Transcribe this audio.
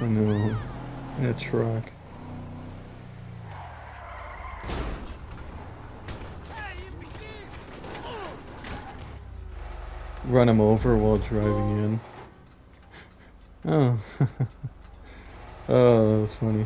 I know. In a truck. Run him over while driving in. Oh. oh, that was funny.